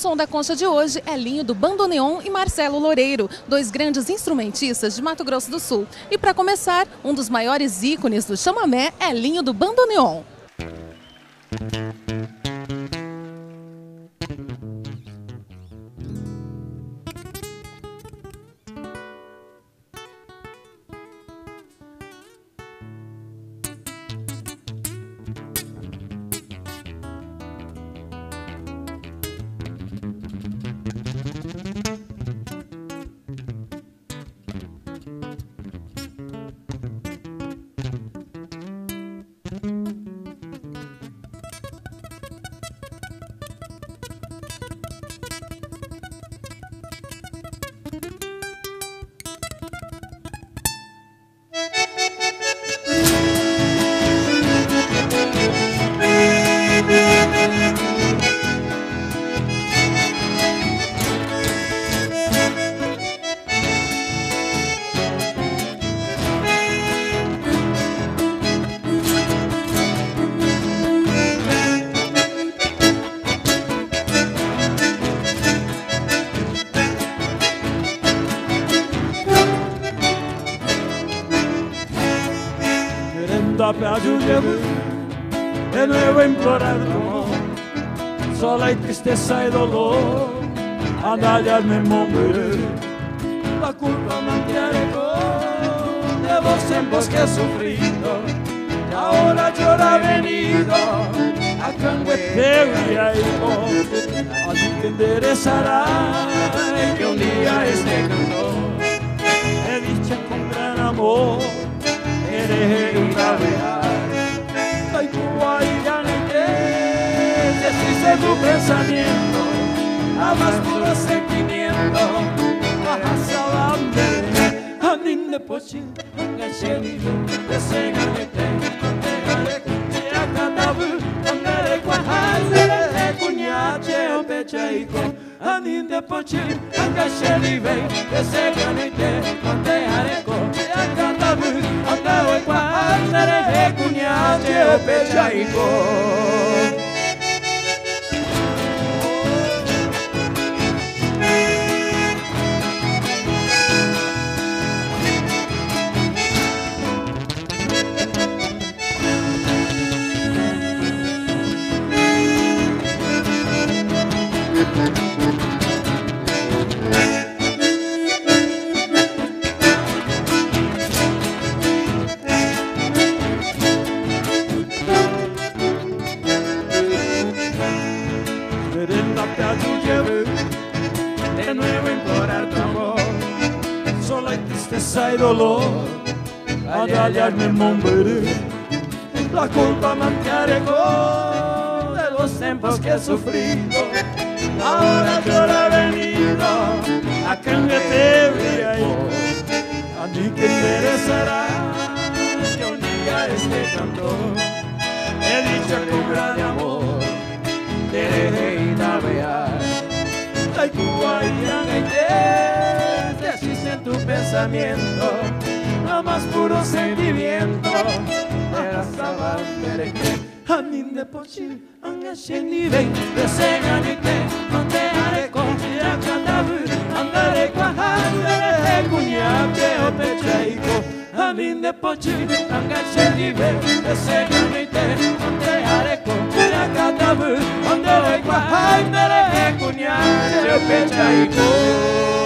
som da concha de hoje é Linho do Bandoneon e Marcelo Loureiro, dois grandes instrumentistas de Mato Grosso do Sul. E para começar, um dos maiores ícones do chamamé é Linho do Bandoneon. De nuevo implorar. Sola hay tristeza y dolor, andallarme mover. La culpa me de vos en vos que he sufrido, y ahora llora venido a cangueteo y a hijo. A ti te enderezará que un día este cantor he dicho con gran amor, eres una vez você do pensamento, há puro sentimento, arrasa la mente, a ninne pochi, anga sheri, de te, de opechaiko, a ninne pochi, anga sheri vei, desega de te, ante areko, akadabu, anga de kwahazere, opechaiko. O pechaiko. tristeza y dolor. Ad hallarme mombere La culpa me cargó De los tiempos que he sufrido. Ahora llora venido A cambiarte ahí A mí que interesará Que un día este canto He dicho con gran amor Te dejé navegar La Cuba y en tu pensamiento, no más puro sentimiento. Era sabandere a mí de pochil, anga shendi vei, de seganite, ante areko, ya kandabu, andare kwa handere, kunyate o pechaiko. A mí de pochil, anga shendi vei, de seganite, ante areko, Macadabu, Ondere Quahai, Nere Cunha, Seu Pecha e Cor.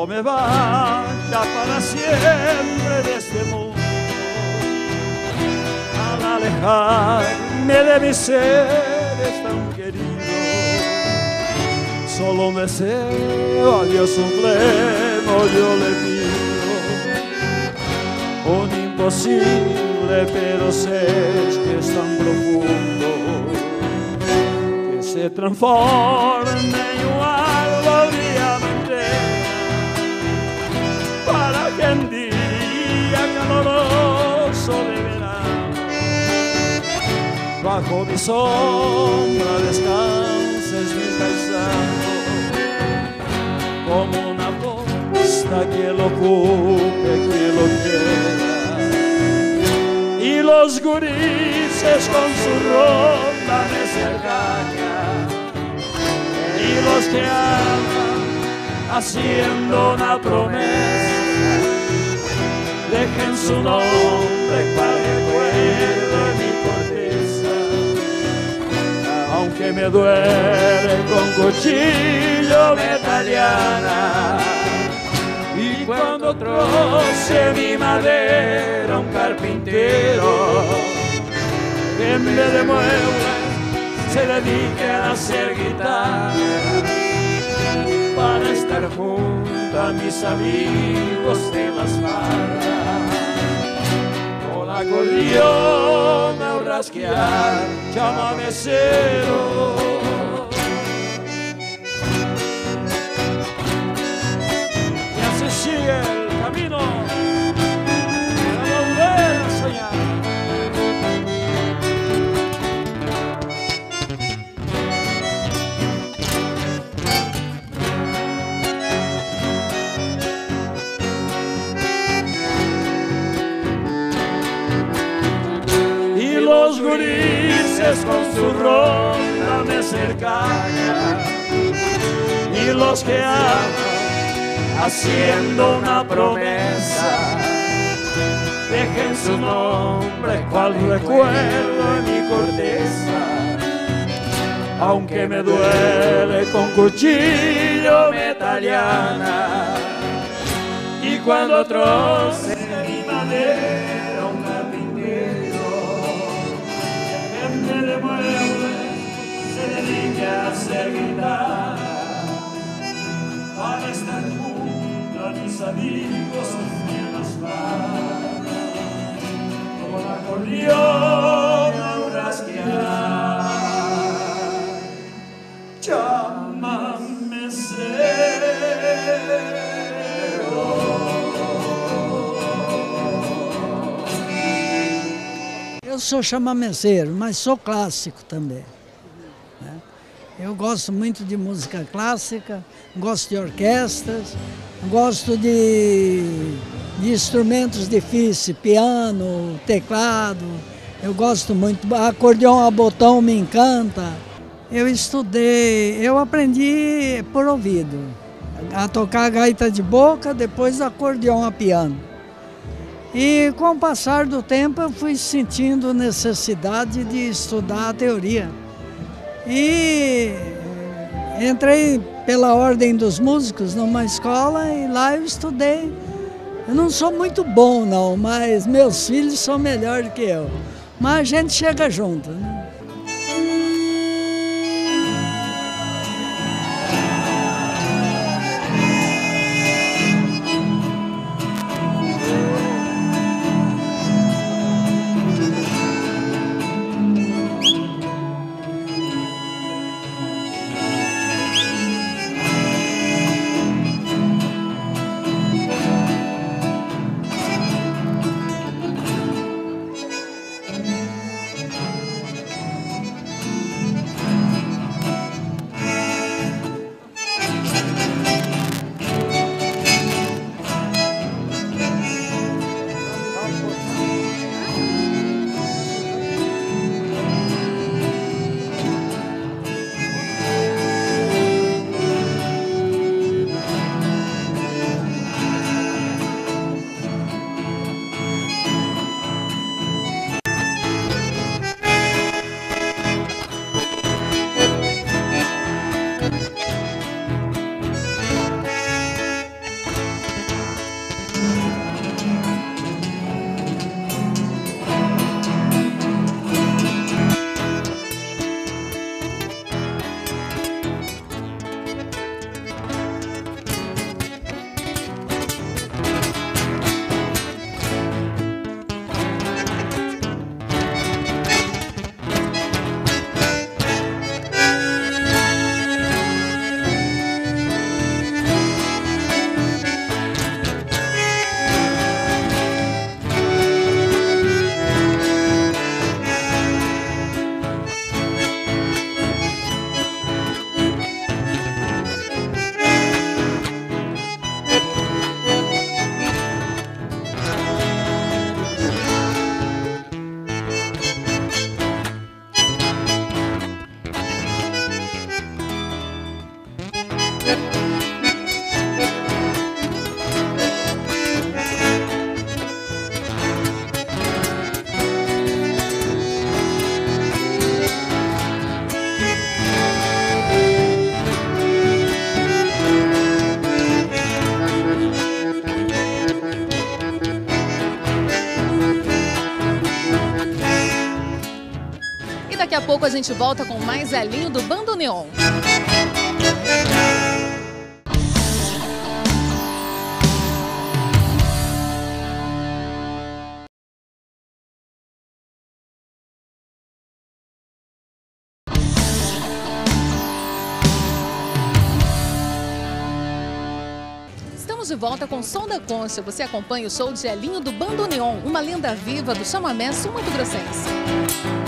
Pechaiko. me vaya para siempre de este mundo. Al alejarme de mis seres tan queridos, solo deseo a Dios supremo yo le pido. Un imposible, pero sé que es tan profundo que se transforme bajo mi sombra descanses mi paisano como una posta que lo ocupe, que lo quiera. Y los gurises con su ronda me cercaña. Y los que aman haciendo una promesa. Dejen su nombre para recuerdo en aunque me duele con cuchillo metaliana. Y cuando troce mi madera un carpintero que en vez de muebles se dedique a hacer guitarra para estar junto a mis amigos de las barras acordeón a rasquear llámame cero y así sigue que aman haciendo una promesa. Dejen su nombre cual recuerdo en mi corteza. Aunque me duele con cuchillo metaliana. Y cuando troce mi madera un carpintero en vez de se dedica a hacer guitarra para estar junto a mis amigos en las barras con acordeón a rasquear llámame Eu sou chamameceiro, mas sou clássico também. Eu gosto muito de música clássica, gosto de orquestras, gosto de, de instrumentos difíceis, piano, teclado. Eu gosto muito, acordeão a botão me encanta. Eu estudei, eu aprendi por ouvido, a tocar gaita de boca, depois acordeão a piano. E com o passar do tempo eu fui sentindo necessidade de estudar a teoria. E entrei pela ordem dos músicos numa escola e lá eu estudei. Eu não sou muito bom não, mas meus filhos são melhores que eu. Mas a gente chega junto. Né? a gente volta com mais Elinho do Bando Neon. de volta com Som da Concha. Você acompanha o show de Elinho do Bando Neon, uma lenda viva do chamamé sumato-grossense.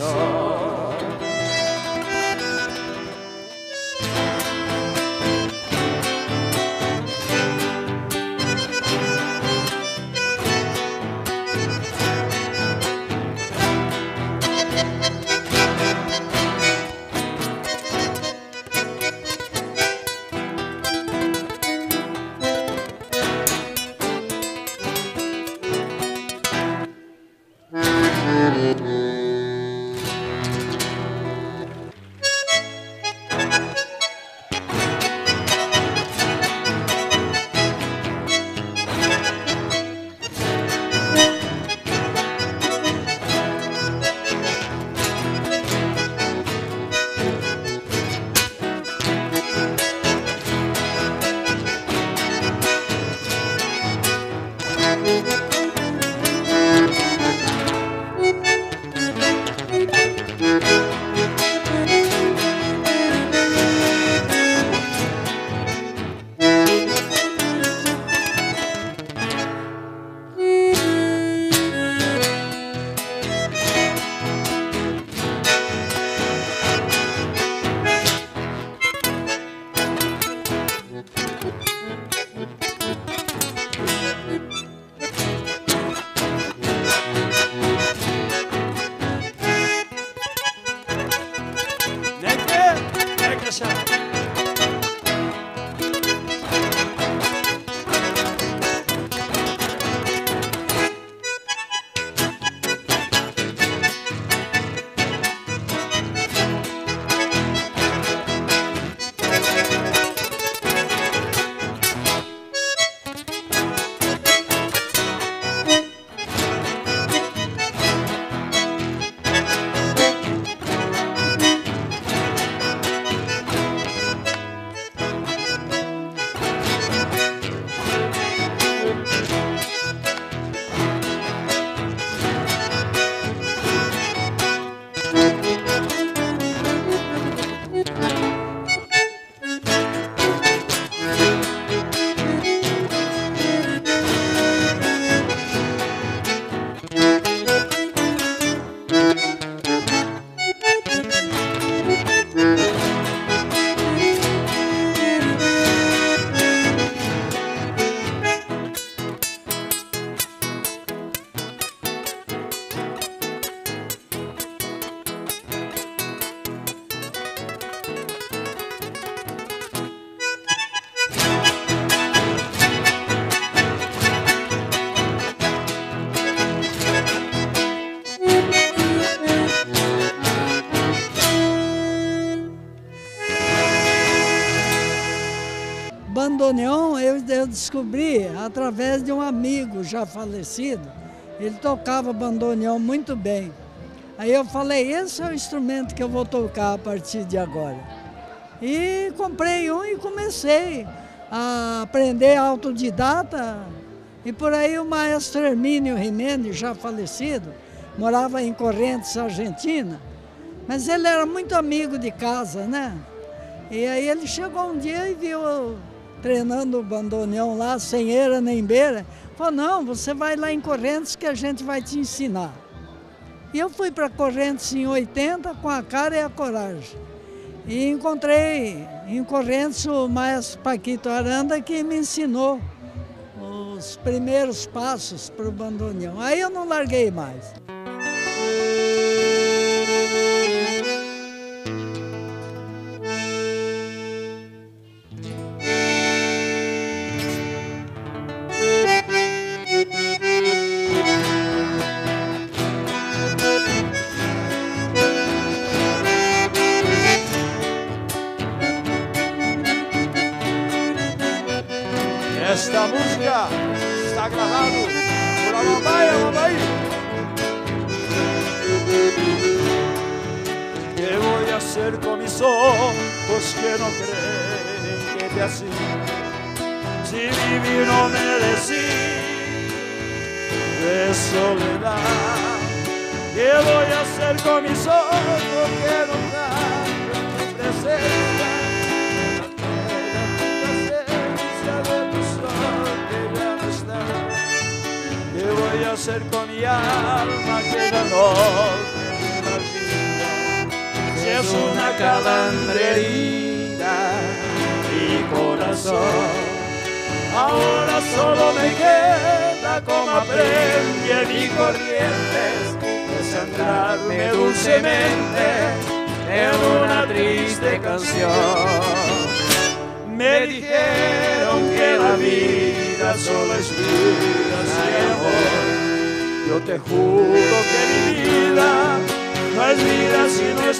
song. Bandoneon eu, eu descobri através de um amigo já falecido. Ele tocava bandoneon muito bem. Aí eu falei, esse é o instrumento que eu vou tocar a partir de agora. E comprei um e comecei a aprender autodidata. E por aí o maestro Hermínio Jimenez, já falecido, morava em Correntes, Argentina. Mas ele era muito amigo de casa, né? E aí ele chegou um dia e viu treinando o bandoneão lá, sem eira nem beira. Falou, não, você vai lá em Correntes que a gente vai te ensinar. E eu fui para Correntes em 80 com a cara e a coragem. E encontrei em Correntes o maestro Paquito Aranda que me ensinou os primeiros passos para o bandoneão. Aí eu não larguei mais.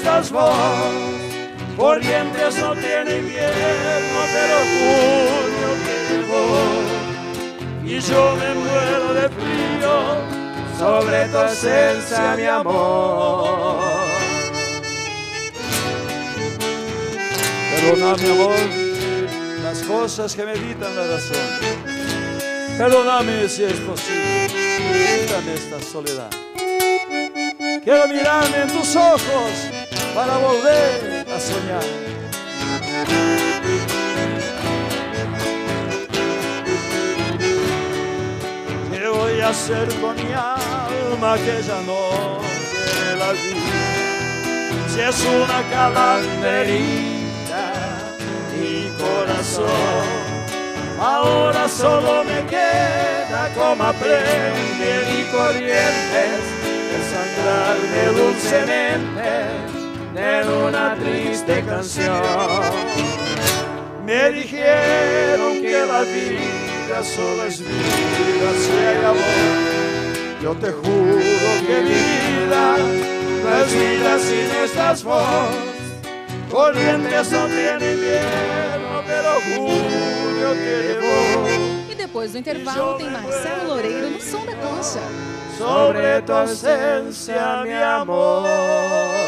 Estás vos. Corrientes no tiene invierno, pero junio tiene vos. Y yo me muero de frío sobre tu esencia, mi amor. Perdona, mi amor las cosas que me evitan la razón. Perdóname si es posible, quítame esta soledad. Quiero mirarme en tus ojos para volver a soñar. ¿Qué voy a hacer con mi alma que ya no tiene la vida? Si es una calandrerita mi corazón. Ahora solo me queda como aprende mi corrientes, desangrarme dulcemente en una triste canción. Me dijeron que la vida solo es vida si hay amor. Yo te juro que mi vida no es vida si no estás vos. Corrientes no tiene invierno, pero junio tiene vos. E depois do intervalo tem Marcelo Loureiro no som da concha. Sobre tu ausencia, mi amor.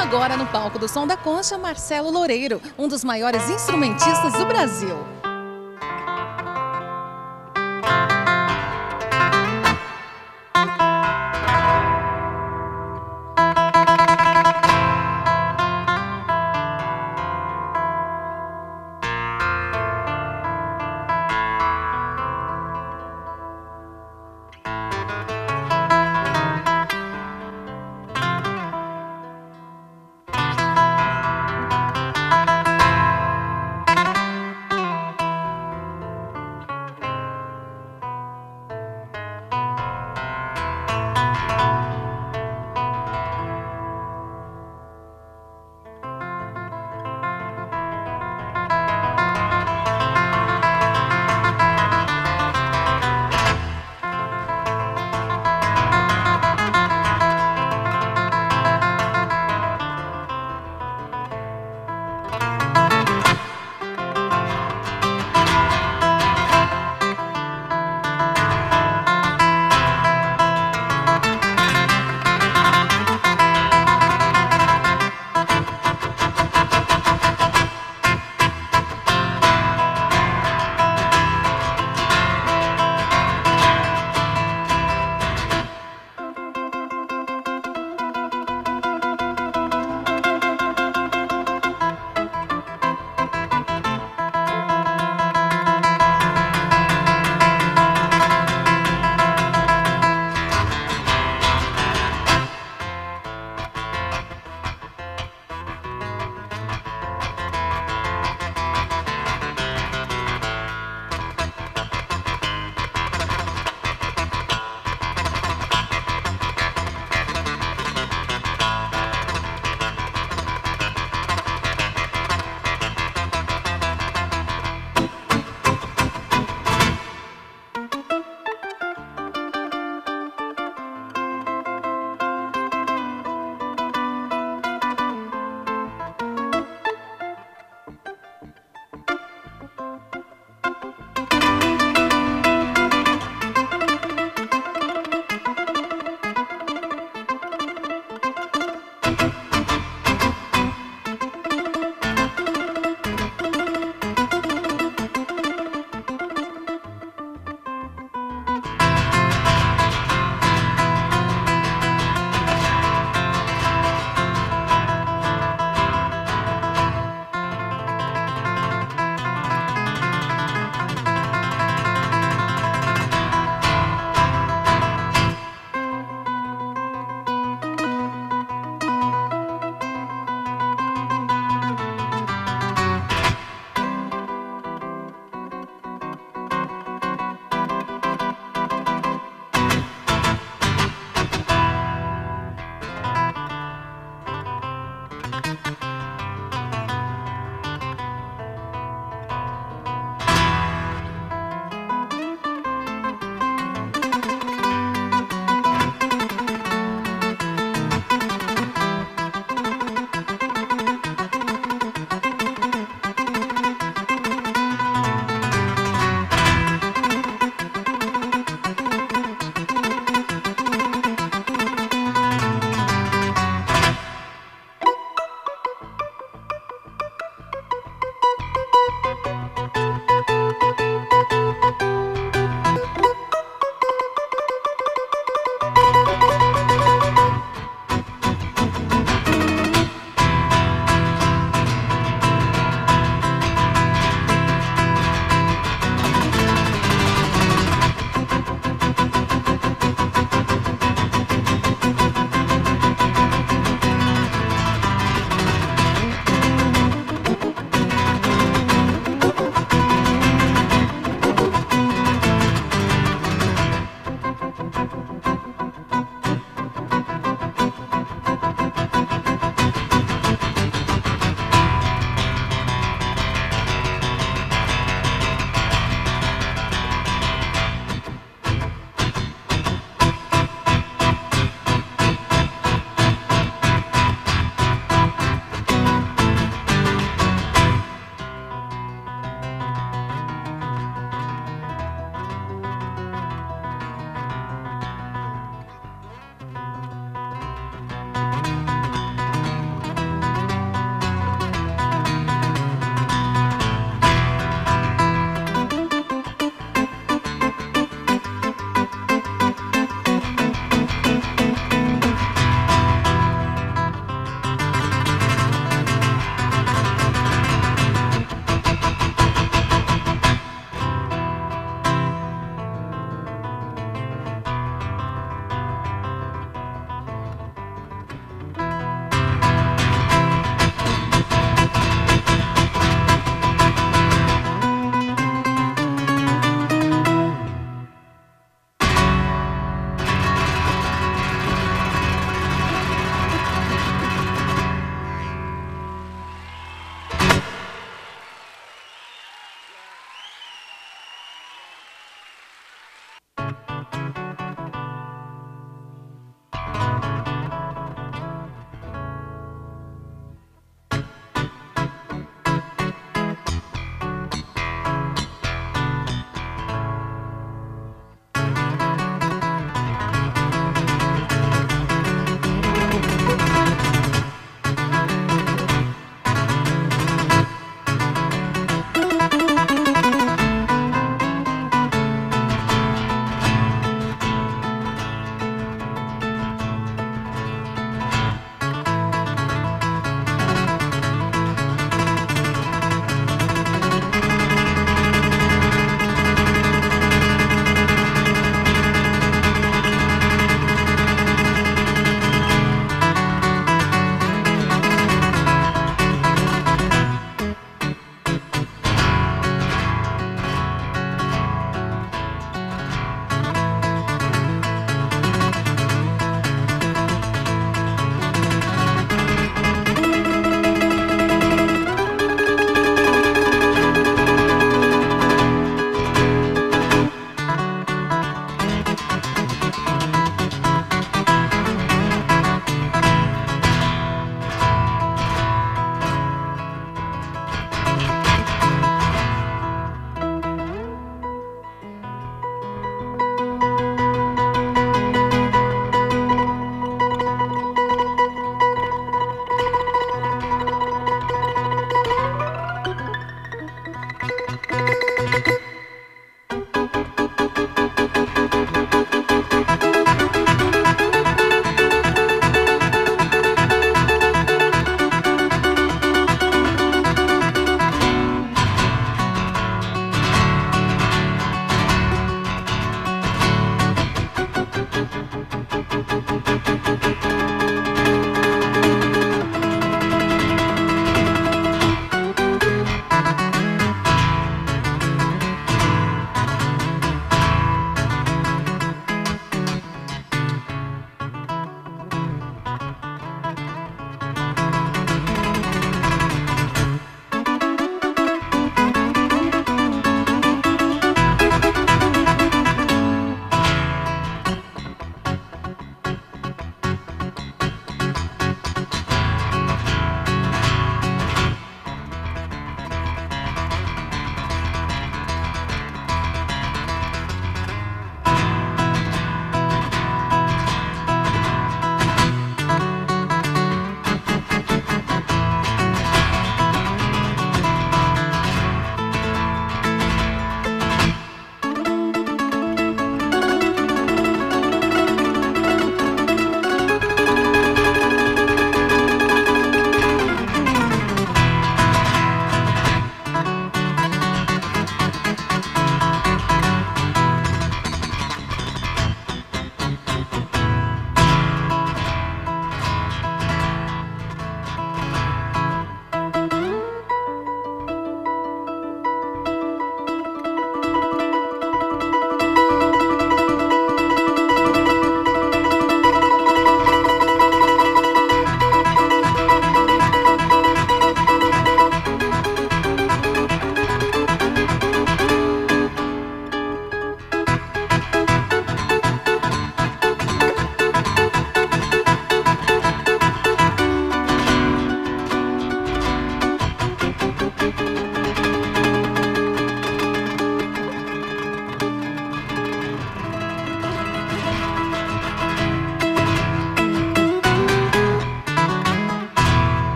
Agora no palco do som da concha, Marcelo Loureiro, um dos maiores instrumentistas do Brasil.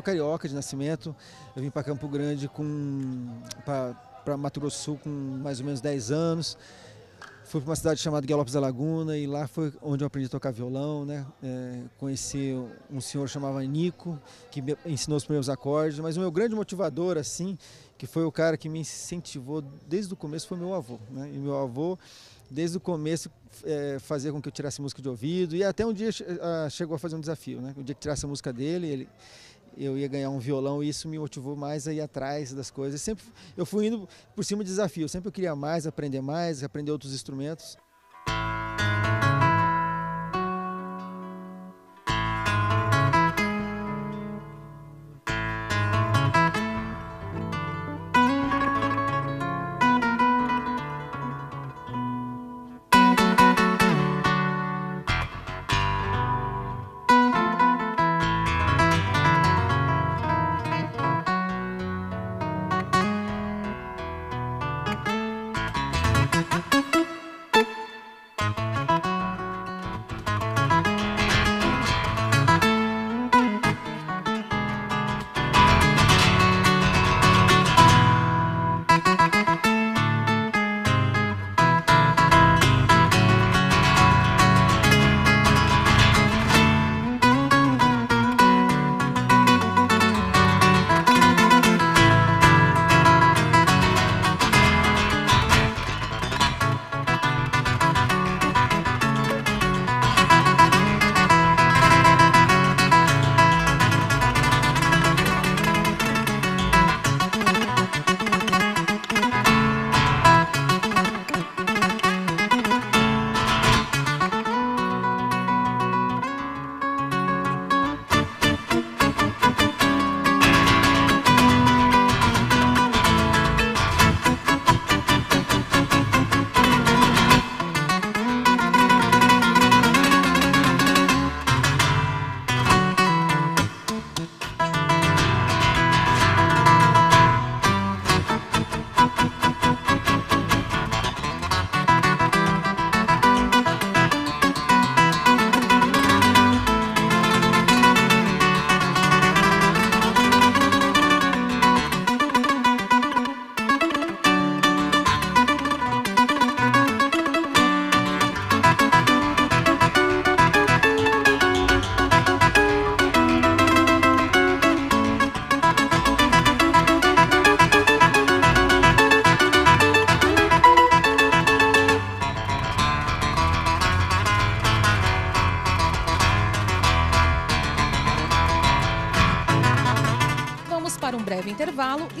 Sou carioca de nascimento, eu vim para Campo Grande com para Mato Grosso Sul com mais ou menos 10 anos. Fui para uma cidade chamada Guilherme da Laguna e lá foi onde eu aprendi a tocar violão, né? É, conheci um senhor chamado Nico, que me ensinou os primeiros acordes, mas o meu grande motivador, assim, que foi o cara que me incentivou desde o começo, foi meu avô, né? E meu avô, desde o começo, é, fazia com que eu tirasse música de ouvido e até um dia chegou a fazer um desafio, né? O dia que tirasse a música dele, ele eu ia ganhar um violão e isso me motivou mais a ir atrás das coisas. Sempre eu fui indo por cima de desafios, sempre eu queria mais, aprender mais, aprender outros instrumentos.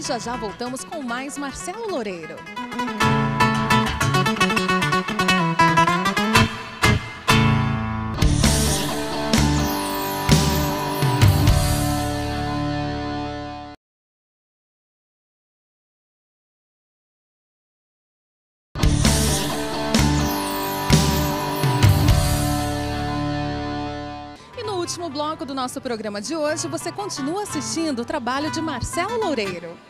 E já já voltamos com mais Marcelo Loureiro. último bloco do nosso programa de hoje, você continua assistindo o trabalho de Marcelo Loureiro.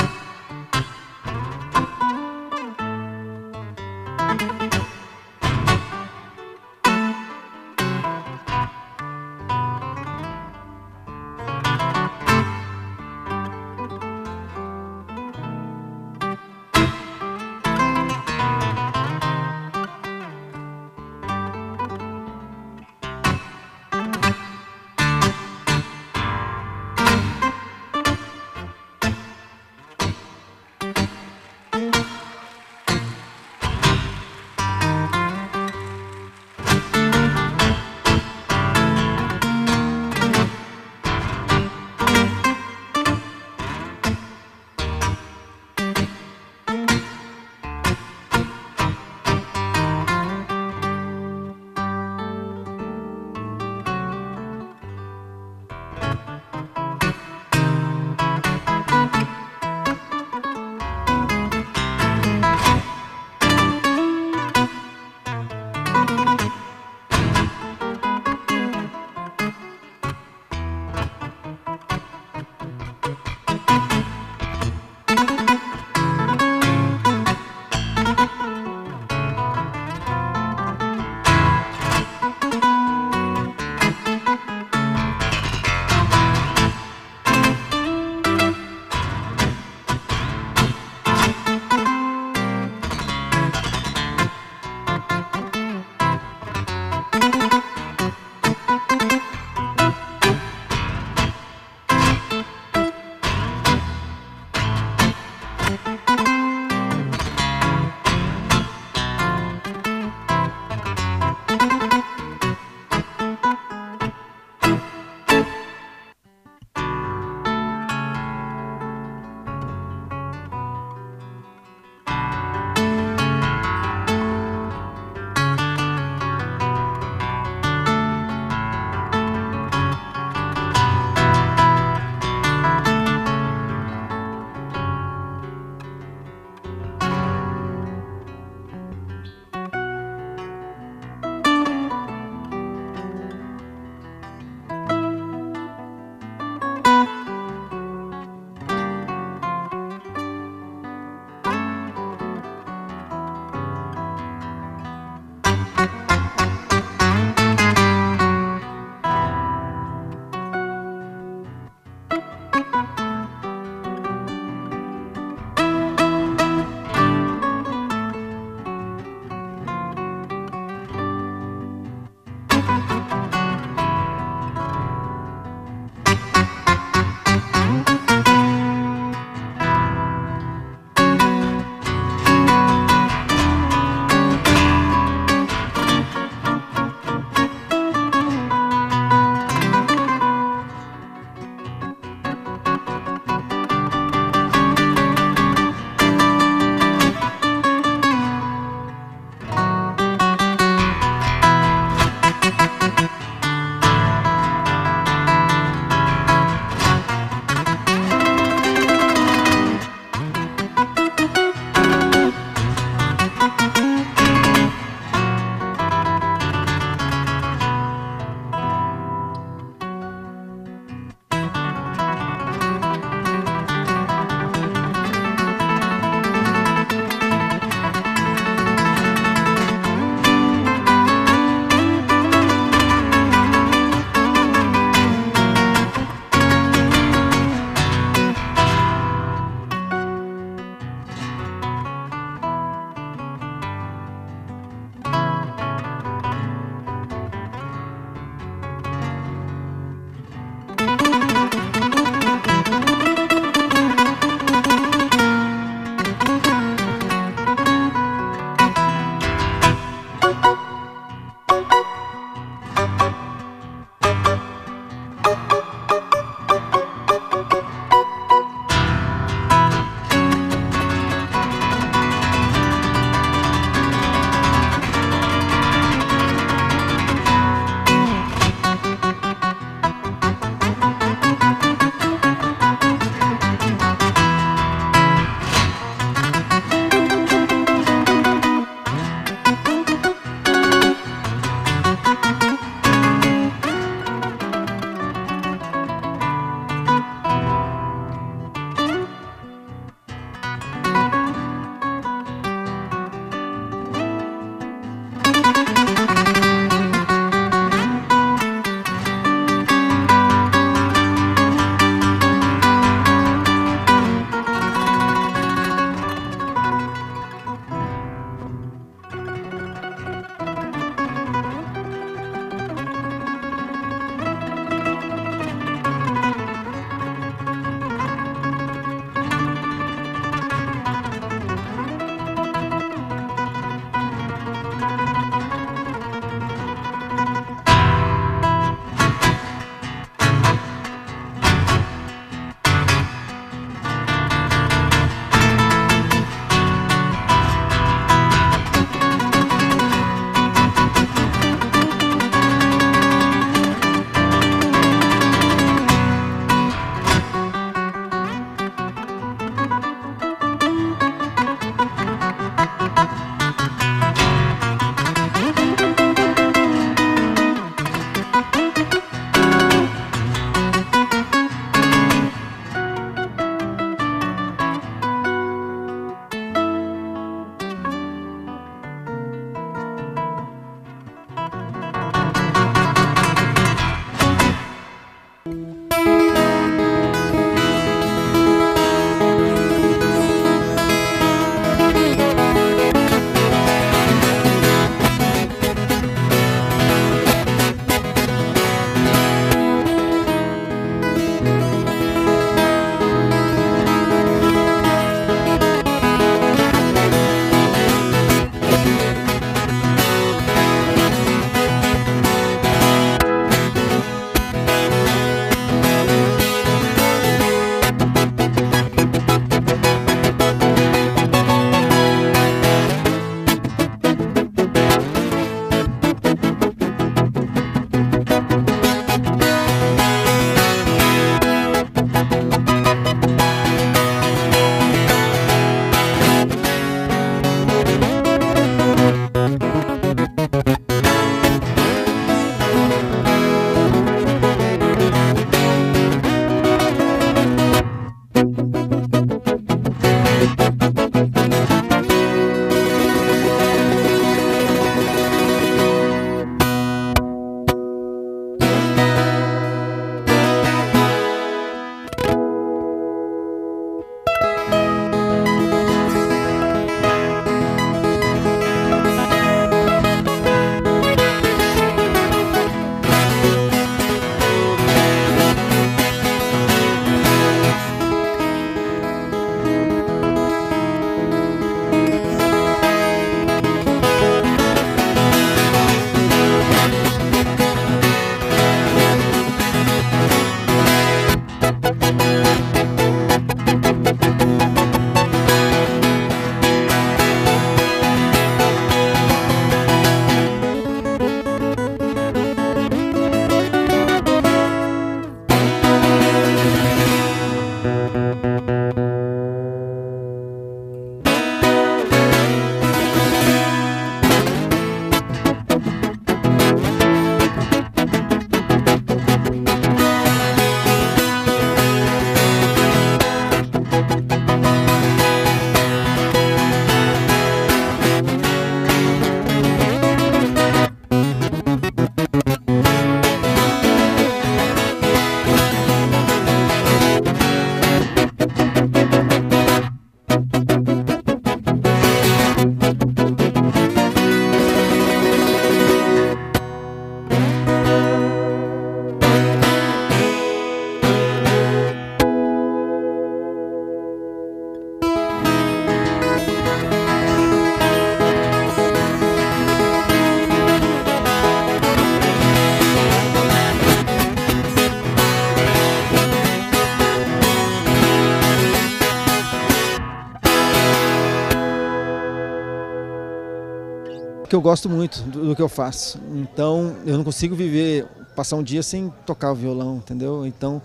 eu gosto muito do, do, que eu faço. Então, eu não consigo viver, passar um dia sem tocar o violão, entendeu? Então,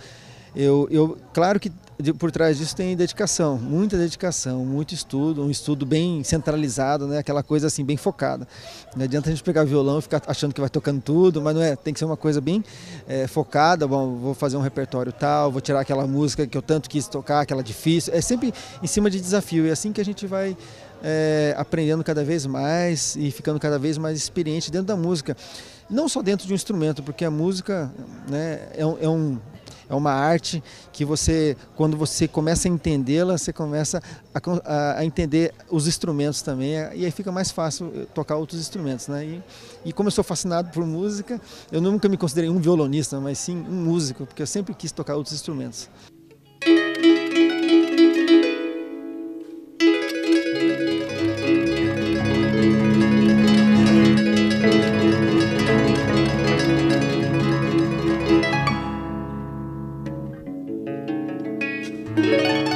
eu, eu claro que por trás disso tem dedicação, muita dedicação, muito estudo, um estudo bem centralizado, né? aquela coisa assim, bem focada. Não adianta a gente pegar violão e ficar achando que vai tocando tudo, mas não é, tem que ser uma coisa bem é, focada, bom, vou fazer um repertório tal, vou tirar aquela música que eu tanto quis tocar, aquela difícil, é sempre em cima de desafio, e é assim que a gente vai é, aprendendo cada vez mais e ficando cada vez mais experiente dentro da música. Não só dentro de um instrumento, porque a música né, é, é um é uma arte que você, quando você começa a entendê-la, você começa a, a, entender os instrumentos também, e aí fica mais fácil eh, tocar outros instrumentos. Né? E, e como eu sou fascinado por música, eu nunca me considerei um violonista, mas sim um músico, porque eu sempre quis tocar outros instrumentos. Música